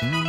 Mm-hmm.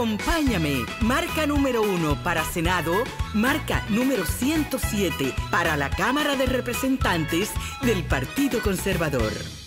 Acompáñame, marca número uno para Senado, marca número 107 para la Cámara de Representantes del Partido Conservador.